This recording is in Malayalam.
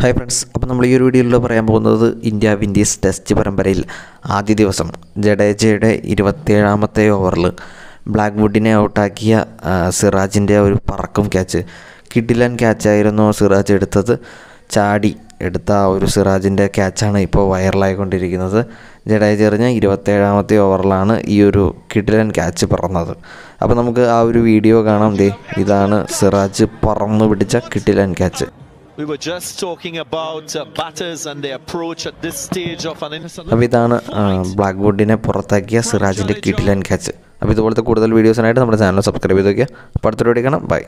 ഹായ് ഫ്രണ്ട്സ് അപ്പോൾ നമ്മൾ ഈ ഒരു വീഡിയോയിൽ പറയാൻ പോകുന്നത് ഇന്ത്യ വിൻഡീസ് ടെസ്റ്റ് പരമ്പരയിൽ ആദ്യ ദിവസം ജഡേജയുടെ ഇരുപത്തേഴാമത്തെ ഓവറിൽ ബ്ലാക്ക് വുഡിനെ ഔട്ടാക്കിയ സിറാജിന്റെ ഒരു പറക്കും ക്യാച്ച് കിഡിലൻ ക്യാച്ചായിരുന്നു സിറാജ് എടുത്തത്. ചാടി എടുത്ത ആ ഒരു സിറാജിന്റെ ക്യാച്ചാണ് ഇപ്പോൾ വൈറലായിക്കൊണ്ടിരിക്കുന്നത് ജഡേജ എറിഞ്ഞ ഇരുപത്തേഴാമത്തെ ഓവറിലാണ് ഈ ഒരു കിഡിലൻ ക്യാച്ച് പറന്നത്. അപ്പോൾ നമുക്ക് ആ ഒരു വീഡിയോ കാണാം ദേ. ഇതാണ് സിറാജ് പറന്നു പിടിച്ച കിഡിലൻ ക്യാച്ച് അപ്പോൾ ഇതാണ് ബ്ലാക്ക് ബോർഡിനെ പുറത്താക്കിയ സിറാജിന്റെ കിട്ടിലൻ ക്യാച്ച് അപ്പോൾ ഇതുപോലത്തെ കൂടുതൽ വീഡിയോസിനായിട്ട് നമ്മുടെ ചാനൽ സബ്സ്ക്രൈബ് ചെയ്ത് വയ്ക്കുക അപ്പോൾ അടുത്തൊരു കാണാം. ബൈ